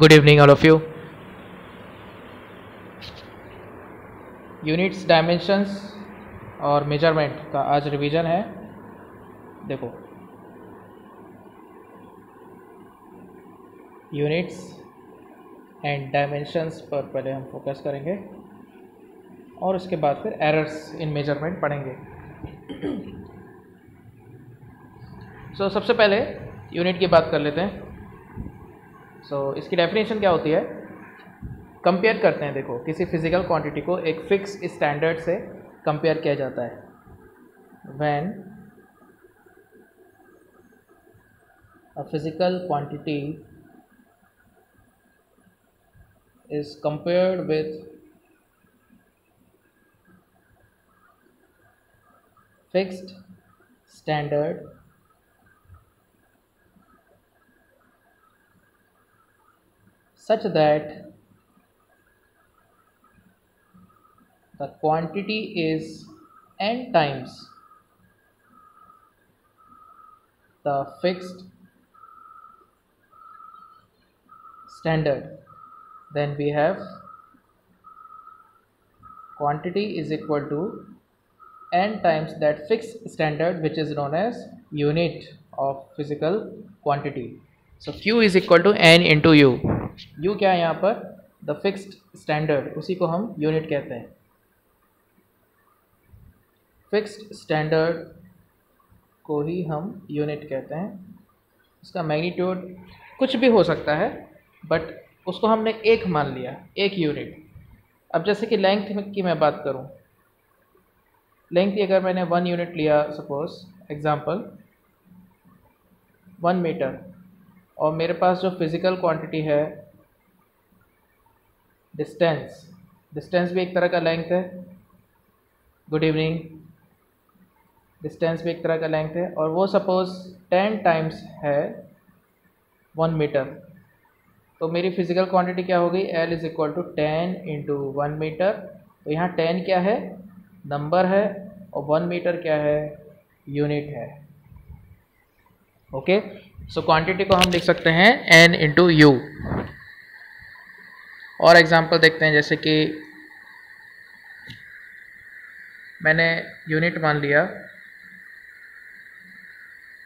Good evening, all of you. Units dimensions और measurement का आज रिवीजन है। देखो। यूनिट्स एंड डायमेंशंस पर पहले हम फोकस करेंगे और उसके बाद फिर एरर्स इन मेज़रमेंट पढ़ेंगे। सो so, सबसे पहले यूनिट की बात कर लेते हैं। सो so, इसकी डेफिनेशन क्या होती है? कंपेयर करते हैं देखो किसी फ़िज़िकल क्वांटिटी को एक फिक्स स्टैंडर्ड से कंपेयर किया जाता है। When a physical quantity is compared with fixed standard such that the quantity is n times the fixed standard. Then we have quantity is equal to n times that fixed standard which is known as unit of physical quantity so, q is equal to n into U U क्या है यहाँ पर? The fixed standard उसी को हम unit कहते हैं. Fixed standard को ही हम यूनिट कहते हैं. उसका मैग्नीट्यूड कुछ भी हो सकता है बट उसको हमने एक मान लिया, एक यूनिट अब जैसे कि लेंथ की मैं बात करूँ. लेंथ की अगर मैंने वन यूनिट लिया सपोज़ एग्जांपल वन मीटर और मेरे पास जो फ़िज़िकल क्वांटिटी है डिस्टेंस डिस्टेंस भी एक तरह का लेंथ है। गुड इवनिंग डिस्टेंस भी एक तरह का लेंथ है और वो सपोज़ टेन टाइम्स है वन मीटर तो मेरी फ़िज़िकल क्वांटिटी क्या हो गई? L is equal to ten into one metre तो यहाँ टेन क्या है? नंबर है और वन मीटर क्या है? यूनिट है. ओके सो क्वांटिटी को हम लिख सकते हैं एन इंटू यू और एग्जांपल देखते हैं, जैसे कि मैंने यूनिट मान लिया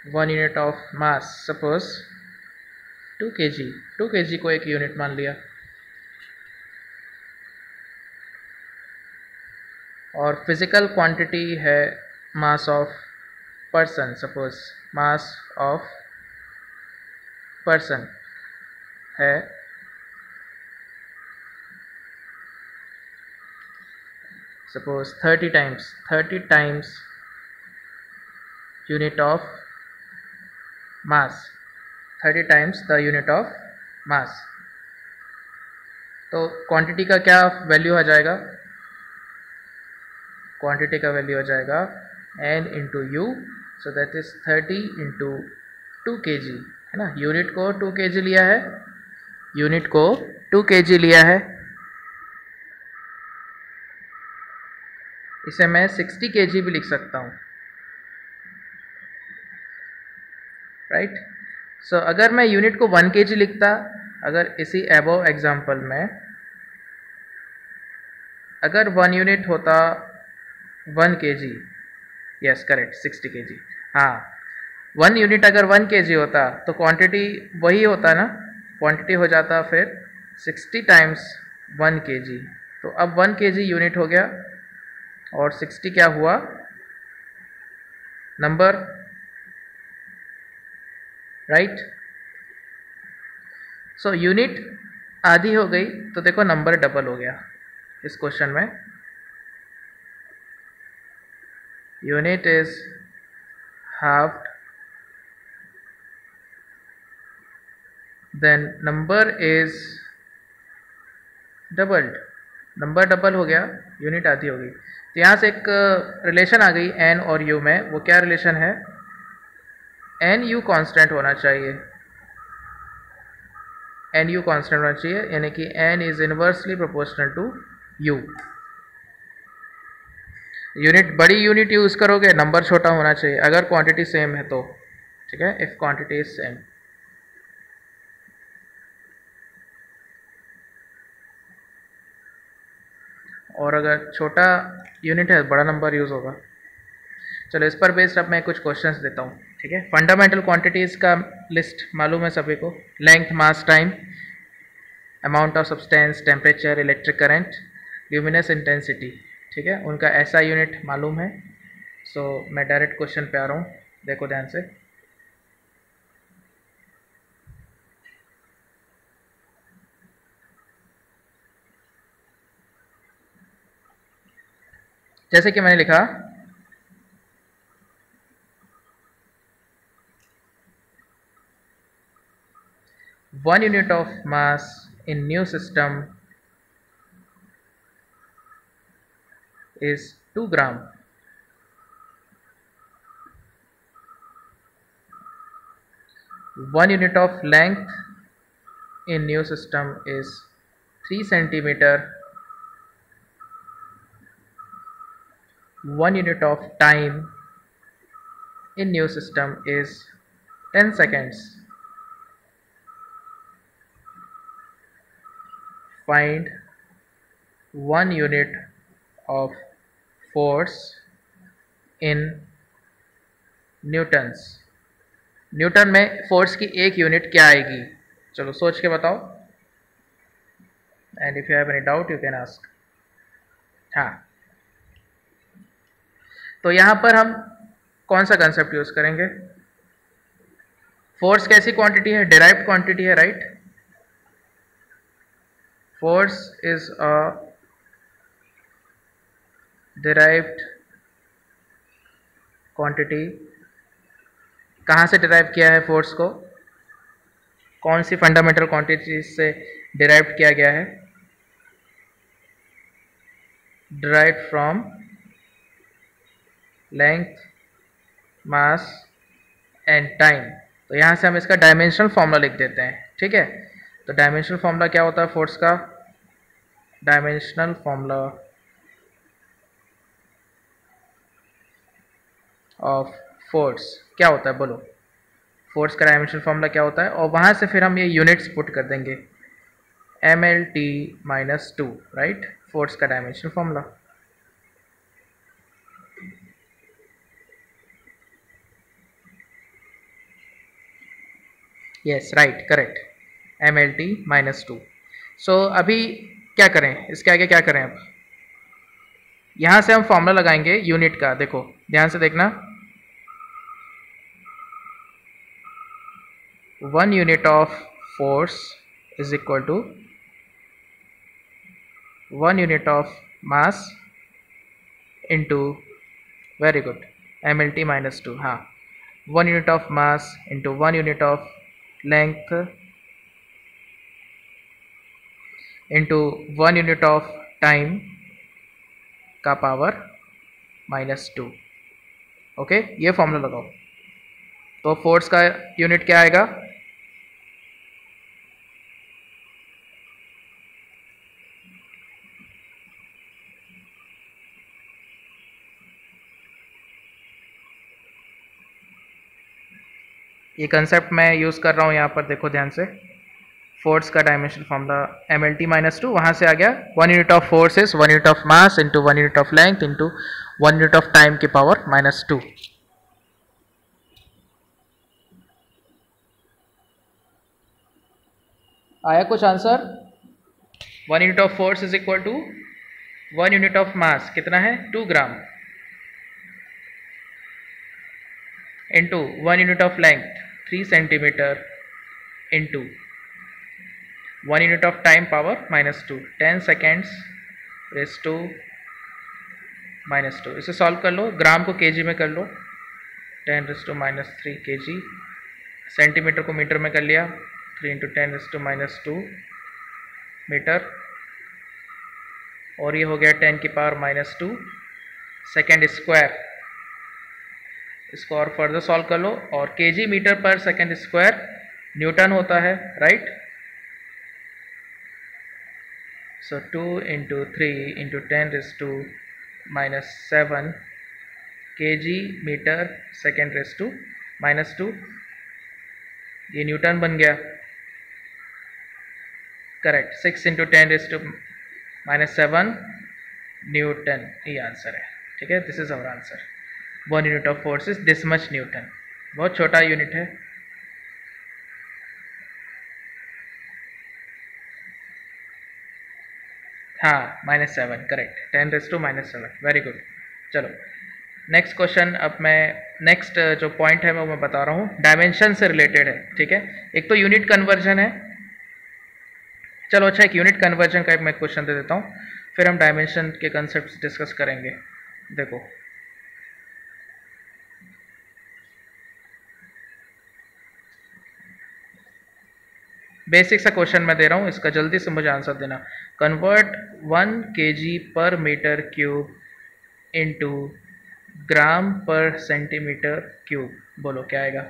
one unit of mass suppose two K G two के जी को एक यूनिट मान लिया। और फ़िज़िकल क्वांटिटी है mass of person suppose mass of person है। Suppose 30 times 30 times unit of mass 30 times the unit of mass. तो quantity का क्या वैल्यू आ जाएगा? क्वांटिटी का वैल्यू आ जाएगा N into U so that is thirty into two K G है ना? यूनिट को टू के लिया है। यूनिट को टू के लिया है। इसे मैं 60 के भी लिख सकता हूँ। राइट सो अगर मैं यूनिट को 1 के लिखता, अगर इसी एबो एग्जांपल में, अगर वन यूनिट होता वन के जी यस करेक्ट सिक्सटी के जी हाँ वन यूनिट अगर वन के जी होता तो क्वांटिटी वही होता ना? क्वांटिटी हो जाता फिर सिक्सटी टाइम्स वन के जी तो अब वन के जी यूनिट हो गया और 60 क्या हुआ? नंबर राइट सो यूनिट आधी हो गई तो देखो नंबर डबल हो गया इस क्वेश्चन में। Unit is half then number is doubled number double हो गया यूनिट आधी हो गई। तो यहाँ से एक रिलेशन आ गई एन और यू में। वो क्या रिलेशन है? एन यू कॉन्स्टेंट होना चाहिए। एन यू कॉन्स्टेंट होना चाहिए, यानी कि N is inversely proportional to U unit बड़ी यूनिट यूज़ करोगे नंबर छोटा होना चाहिए। अगर क्वांटिटी सेम है तो ठीक है? इफ़ क्वांटिटी इज़ सेम और अगर छोटा यूनिट है बड़ा नंबर यूज़ होगा। चलो इस पर बेस्ड अब मैं कुछ क्वेश्चंस देता हूँ ठीक है? फंडामेंटल क्वांटिटीज़ का लिस्ट मालूम है सभी को? Length mass time amount of substance temperature electric current luminous intensity ठीक है? उनका ऐसा यूनिट मालूम है। सो so, मैं डायरेक्ट क्वेश्चन पे आ रहा हूँ देखो ध्यान से। जैसे कि मैंने लिखा one unit of mass in new system is two gram one unit of length in new system is three centimetre one unit of time in new system is 10 seconds find one unit of force in newtons newton में force की एक unit क्या आएगी चलो सोच के बताओ and if you have any doubt you can ask हाँ तो यहाँ पर हम कौन सा कंसेप्ट यूज़ करेंगे? फोर्स कैसी क्वांटिटी है? डिराइव क्वांटिटी है right force is a derived quantity कहाँ से डिराइव किया है फोर्स को? कौन सी फंडामेंटल क्वांटिटी से डिराइव किया गया है? Derive from length, mass and time तो यहाँ से हम इसका डायमेंशनल फॉर्मूला लिख देते हैं, ठीक है? तो डायमेंशनल फॉर्मूला क्या होता है फोर्स का? डायमेंशनल फॉर्मूला ऑफ़ फोर्स क्या होता है? बोलो। फोर्स का डायमेंशनल फॉर्मूला क्या होता है? और वहाँ से फिर हम ये यूनिट्स पुट कर देंगे। M L T minus two right force का dimensional formula yes right correct M L T minus two so अभी क्या करें? इसके आगे क्या करें अब? यहाँ से हम फॉर्मूला लगाएँगे यूनिट का। देखो, ध्यान से देखना। One unit of force is equal to one unit of mass into very good M L T minus two हाँ। One unit of mass into one unit of length into one unit of time का power minus two okay ये formula लगाओ। तो force का unit क्या आएगा? ये concept मैं यूज़ कर रहा हूँ यहाँ पर, देखो ध्यान से। फोर्स का dimension formula M L T minus two वहाँ से आ गया। One unit of force is one unit of mass into one unit of length into one unit of time की पावर माइनस टू आया कुछ answer one unit of force is equal to one unit of mass कितना है? Two gram into 1 unit of length 3 centimeter into 1 unit of time power minus 2 10 seconds raise to minus two इसे solve कर लो, gram को KG में कर लो. Ten raise to minus three K G centimetre को metre में कर लिया. Three into ten raise to minus two metre और ये हो गया टेन की power minus two second square इसको और फर्दर सॉल्व कर लो और K G metre per second square newton होता है right so two into three into ten raise to minus seven K G metre second raise to minus two ये newton बन गया। Correct six into ten raise to minus seven newton ये answer है। ठीक है? This is our answer one unit of force is this much newton. बहुत छोटा unit है। हाँ minus seven correct ten raise to minus seven very good चलो next question अब मैं नेक्स्ट जो पॉइंट है, वो मैं बता रहा हूँ। डायमेंशन से रिलेटेड है, ठीक है? एक तो यूनिट कन्वर्जन है। चलो अच्छा एक यूनिट कन्वर्जन का एक मैं क्वेश्चन दे देता हूँ। फिर हम डायमेंशन के कंसेप्ट डिस्कस करेंगे। देखो बेसिक सा क्वेश्चन मैं दे रहा हूँ, इसका जल्दी से मुझे आंसर देना। कन्वर्ट वन के जी पर मीटर क्यूब इंटू ग्राम पर सेंटीमीटर क्यूब बोलो, क्या आएगा?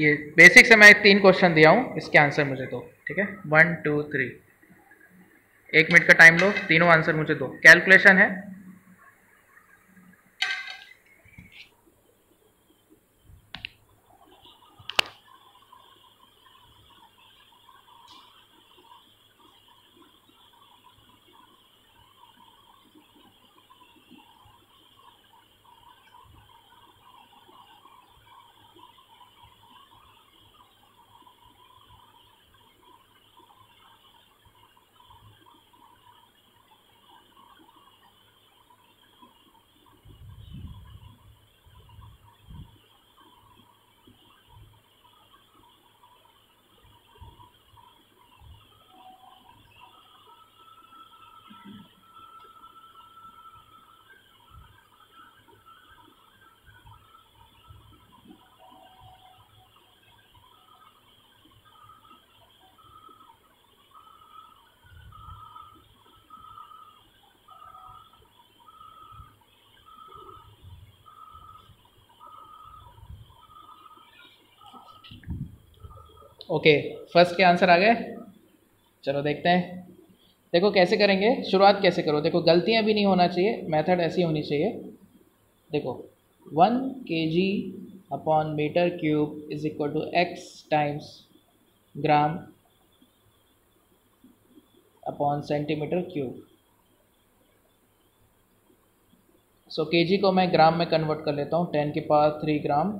ये बेसिक से मैं तीन क्वेश्चन दिया हूँ, इसके आंसर मुझे दो, ठीक है? वन टू थ्री एक मिनट का टाइम लो, तीनों आंसर मुझे दो. कैलकुलेशन है ओके फ़र्स्ट के आंसर आ गए। चलो देखते हैं। देखो कैसे करेंगे? शुरुआत कैसे करो? देखो गलतियाँ भी नहीं होना चाहिए मेथड ऐसी होनी चाहिए। देखो one K G upon metre cube is equal to X times gram upon centimetre cube so K G को मैं ग्राम में कन्वर्ट कर लेता हूँ। टेन के पावर थ्री ग्राम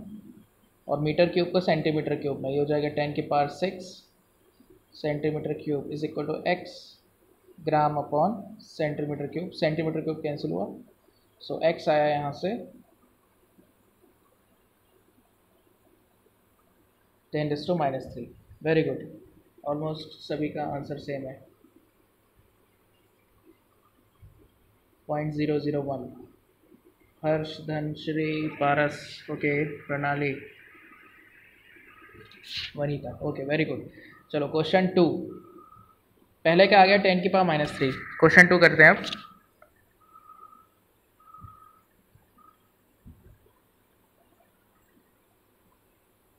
और मीटर क्यूब को सेंटीमीटर क्यूब में ये हो जाएगा टेन के power six centimetre cube is equal to X gram upon centimetre cube centimetre cube cancel हुआ। सो so, एक्स आया यहाँ से। Ten dish to minus three very good almost सभी का आंसर सेम है। Point zero zero one Harsh Dhanashree Paras okay Pranali. Vanita okay very good चलो question two पहले क्या आ गया? टेन की power minus three question two करते हैं अब।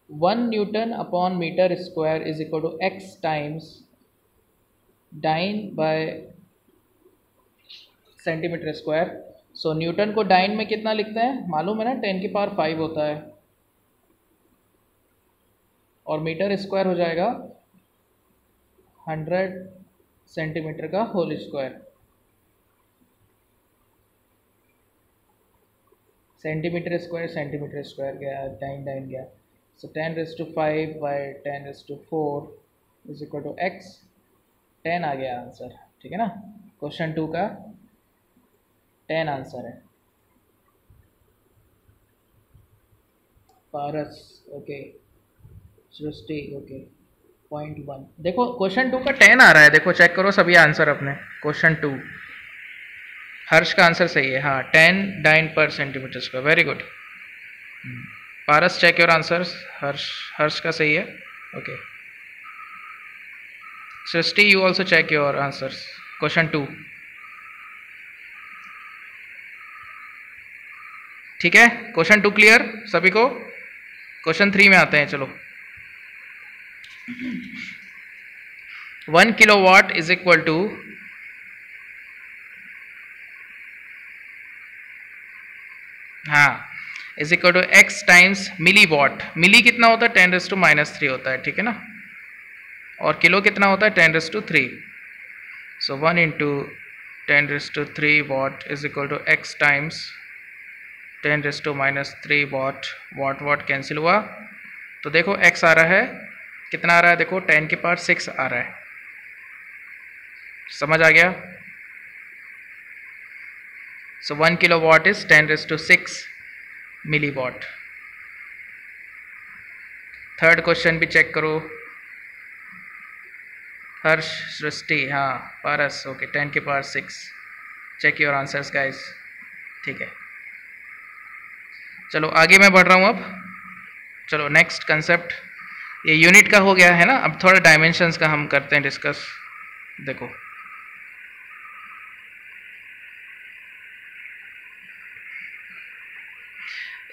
One newton upon metre square is equal to X times dyne by centimetre square so newton को डाइन में कितना लिखते हैं? मालूम है ना? टेन की पावर फाइव होता है। और मीटर स्क्वायर हो जाएगा हंड्रेड सेंटीमीटर का whole square. Centimetre square centimetre square गया टाइन टाइन गया। So ten raise to five by ten raise to four is equal to X ten आ गया आंसर ठीक है ना? क्वेश्चन टू का टेन आंसर है। Paras okay okay. Srishti okay point one देखो question two का ten आ रहा है। देखो चेक करो सभी आंसर अपने। क्वेश्चन टू हर्ष का आंसर सही है। हाँ ten dyne per centimetre square very good Paras check your answers Harsh Harsh का सही है। Okay Srishti you also check your answers question two ठीक है? क्वेश्चन टू क्लियर सभी को? क्वेश्चन थ्री में आते हैं, चलो। One kilo watt is equal to हाँ is equal to X times milli watt milli कितना होता है? Ten raise to minus three होता है, ठीक है ना? और किलो कितना होता है? Ten raise to three so one into ten raise to three watt is equal to X times ten raise to minus three watt watt watt cancel हुआ। तो देखो एक्स आ रहा है कितना आ रहा है? देखो टेन के पार सिक्स आ रहा है। समझ आ गया? So one kilo watt is ten raise to six milli watt third question भी चेक करो। हर्ष सृष्टि हाँ पारस ओके टेन के power six check your answers guys ठीक है। चलो, आगे मैं बढ़ रहा हूँ अब। चलो नेक्स्ट कंसेप्ट ये यूनिट का हो गया है ना? अब थोड़ा डायमेंशंस का हम करते हैं डिस्कस देखो।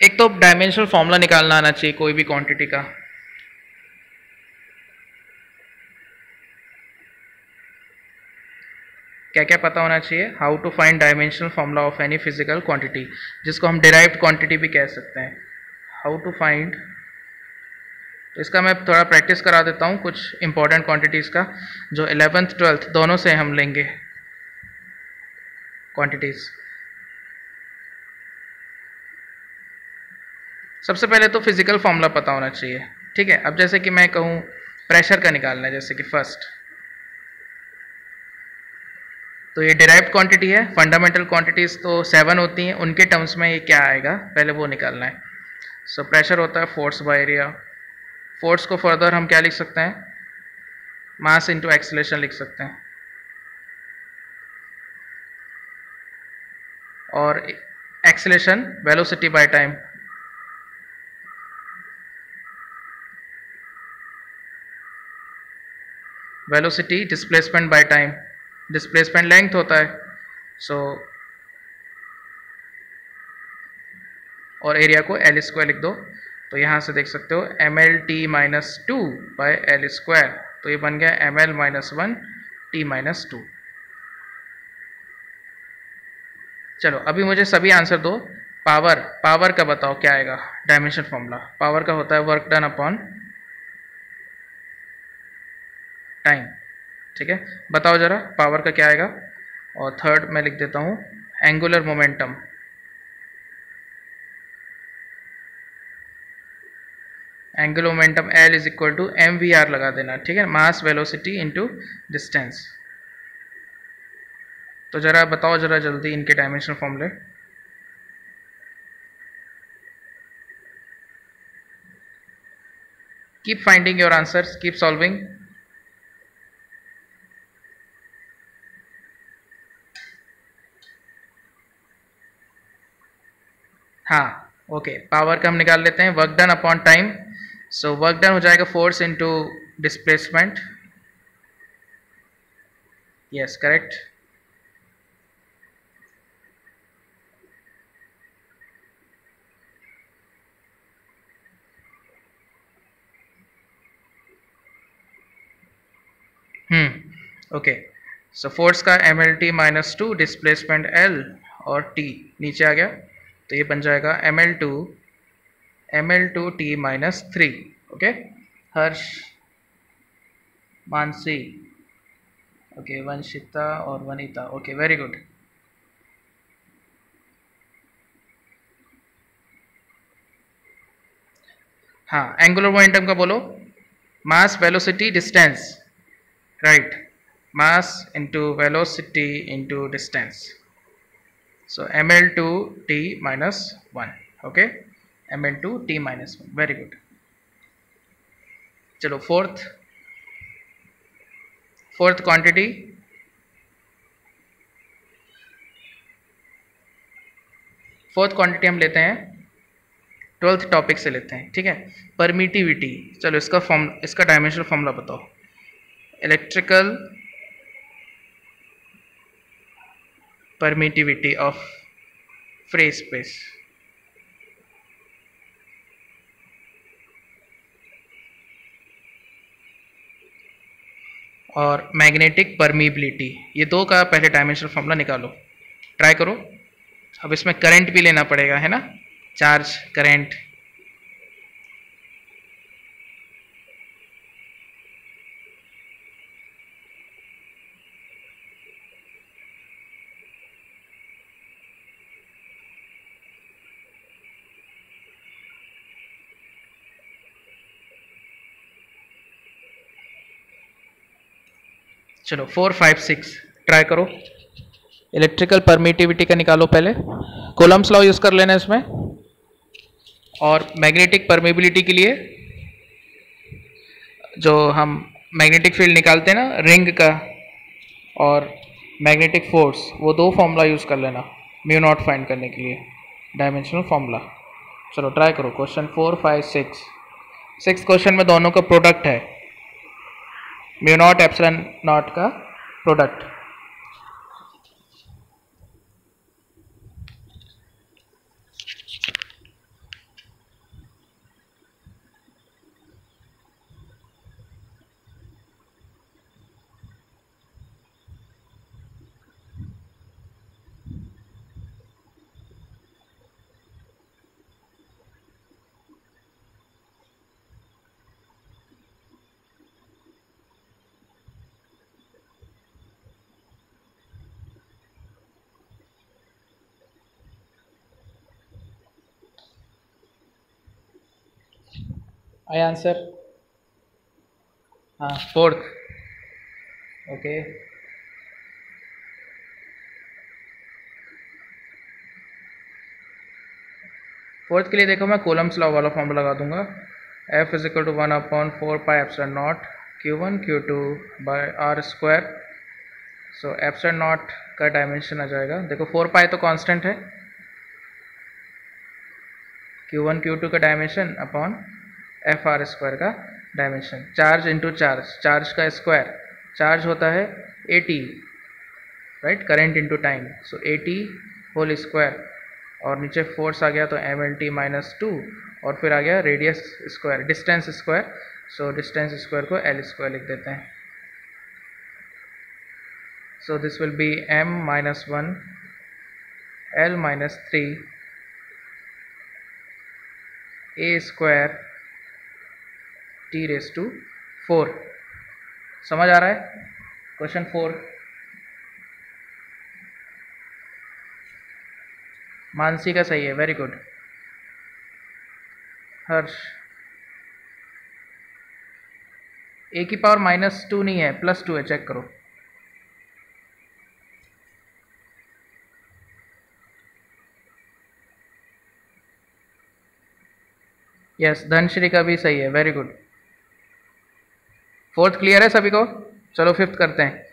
एक तो डायमेंशनल फॉर्मूला निकालना आना चाहिए कोई भी क्वांटिटी का। क्या क्या पता होना चाहिए? How to find dimensional formula of any physical quantity जिसको हम डिराइव्ड क्वांटिटी भी कह सकते हैं। हाउ टू फाइंड तो इसका मैं थोड़ा प्रैक्टिस करा देता हूँ कुछ इंपॉर्टेंट क्वांटिटीज़ का जो एलेवेंथ ट्वेल्थ दोनों से हम लेंगे क्वांटिटीज़ सबसे पहले तो फ़िज़िकल फॉर्मूला पता होना चाहिए ठीक है? अब जैसे कि मैं कहूँ प्रेशर का निकालना है जैसे कि फ़र्स्ट तो ये डिराइव्ड क्वांटिटी है फंडामेंटल क्वांटिटीज़ तो सेवन होती हैं उनके टर्म्स में ये क्या आएगा? पहले वो निकालना है। सो so, प्रेशर होता है फोर्स बाय एरिया फोर्स को फर्दर हम क्या लिख सकते हैं? मास इनटू एक्सलेशन लिख सकते हैं। और acceleration velocity by time velocity displacement by time displacement length होता है। सो so, और एरिया को एल स्क्वायर लिख दो। तो यहाँ से देख सकते हो M L T minus two by L square तो ये बन गया M L minus one T minus two चलो, अभी मुझे सभी आंसर दो. पावर पावर का बताओ क्या आएगा? डायमेंशन फॉर्मूला पावर का होता है वर्क डन अपॉन टाइम ठीक है? बताओ ज़रा पावर का क्या आएगा? और थर्ड मैं लिख देता हूँ angular momentum angular momentum L is equal to M V R लगा देना, ठीक है? मास वेलोसिटी इनटू डिस्टेंस तो ज़रा बताओ, ज़रा जल्दी इनके डायमेंशन फॉर्मूले keep finding your answers keep solving हाँ ओके पावर का हम निकाल लेते हैं। Work done upon time so work done हो जाएगा force into displacement yes correct hmm okay so force का M L T minus two displacement L और टी नीचे आ गया. तो ये बन जाएगा M L two M L two T minus three okay Harsh Mansi okay Vanshita और वनीता ओके वेरी गुड हाँ एंगुलर मोमेंटम का बोलो। Mass velocity distance right mass into velocity into distance so ml2 t minus 1 okay? Ml2 t minus 1 very good. चलो fourth fourth quantity fourth quantity हम लेते हैं. Twelfth topic से लेते हैं, ठीक है? परमिटिविटी चलो, इसका फॉर्म इसका डायमेंशनल फॉर्मूला बताओ. Electrical permittivity of free space. और मैग्नेटिक परमीबिलिटी ये दो का पहले डायमेंशनल फॉर्मूला निकालो। ट्राई करो। अब इसमें करंट भी लेना पड़ेगा, है ना? चार्ज करंट चलो फोर फाइव सिक्स ट्राई करो। इलेक्ट्रिकल परमिटिविटी का निकालो पहले। कोलम्स लॉ यूज़ कर लेना इसमें। और मैग्नेटिक परमिबिलिटी के लिए जो हम मैग्नेटिक फ़ील्ड निकालते हैं ना रिंग का और मैग्नेटिक फोर्स वो दो फॉर्मूला यूज़ कर लेना म्यू नॉट फाइंड करने के लिए डायमेंशनल फॉर्मूला चलो ट्राई करो question four five six six question में दोनों का प्रोडक्ट है। म्यू नॉट एप्सलन नॉट का प्रोडक्ट आई आंसर हाँ फोर्थ ओके फोर्थ के लिए देखो मैं कोलम्स लॉ वाला फॉर्म लगा दूँगा. F is equal to one upon four pi epsilon naught Q one Q two by R square so epsilon naught का डायमेंशन आ जाएगा. देखो फोर पाई तो कांस्टेंट है. क्यू वन क्यू टू का dimension upon F R square का dimension. Charge into charge charge का square. Charge होता है A T right current into time so A T whole square और नीचे फोर्स आ गया तो M L T minus two और फिर आ गया radius square distance square so distance square को एल स्क्वायर लिख देते हैं। So this will be M minus one L minus three A square T raise to four. समझ आ रहा है? Question four. मानसी का सही है वेरी गुड हर्ष। ए की पावर माइनस टू नहीं है प्लस टू है चेक करो। यस धनश्री का भी सही है वेरी गुड फोर्थ क्लियर है सभी को? चलो फिफ्थ करते हैं।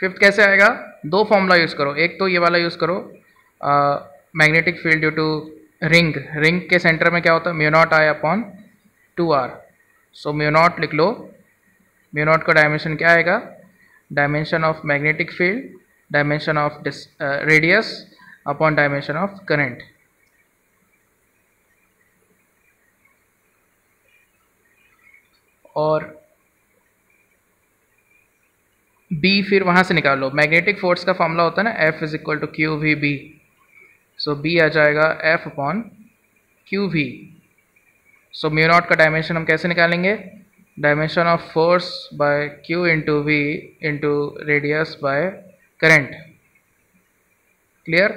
फिफ्थ कैसे आएगा? दो फॉर्मूला यूज़ करो। एक तो ये वाला यूज़ करो magnetic field due to ring ring के सेंटर में क्या होता है? Mu naught I upon two R so mu naught लिख लो। म्यूनॉट का डायमेंशन क्या आएगा? Dimension of magnetic field dimension of radius upon dimension of current और बी फिर वहाँ से निकाल लो। मैग्नेटिक फोर्स का फॉर्मूला होता है ना F is equal to Q V B so B आ जाएगा F upon Q V so mu naught का डायमेंशन हम कैसे निकालेंगे? Dimension of force by Q into V into radius by current clear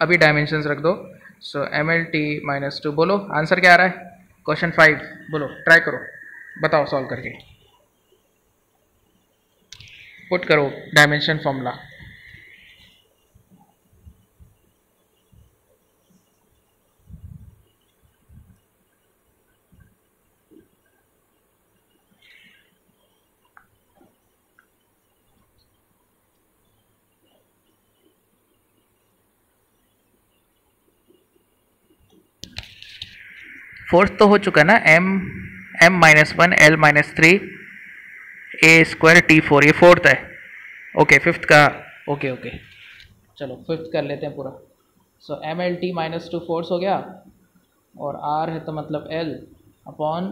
अभी डायमेंशंस रख दो। So M L T minus two बोलो। Answer क्या आ रहा है? क्वेश्चन फाइव बोलो। ट्राई करो। बताओ सॉल्व करके। पुट करो डायमेंशन फॉर्मूला फोर्थ तो हो चुका ना, m m minus one L minus three A square T four ये फोर्थ है। ओके फिफ्थ का ओके ओके चलो फिफ्थ कर लेते हैं पूरा। So M L T minus two force हो गया। और आर है तो मतलब एल अपॉन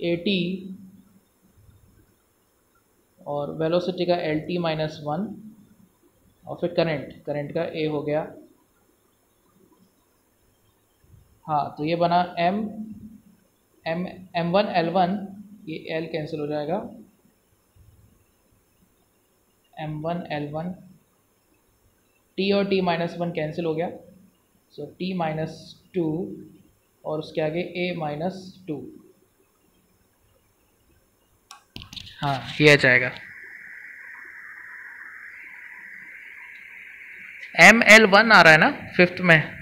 ए टी और वेलोसिटी का एल टी माइनस वन और फिर करंट करंट का ए हो गया। हाँ तो ये बना M M M one L one ये एल कैंसिल हो जाएगा। M one L one T और टी माइनस वन कैंसिल हो गया। सो टी माइनस टू और उसके आगे ए माइनस टू हाँ ये आ जाएगा। एम एल वन आ रहा है ना फिफ्थ में।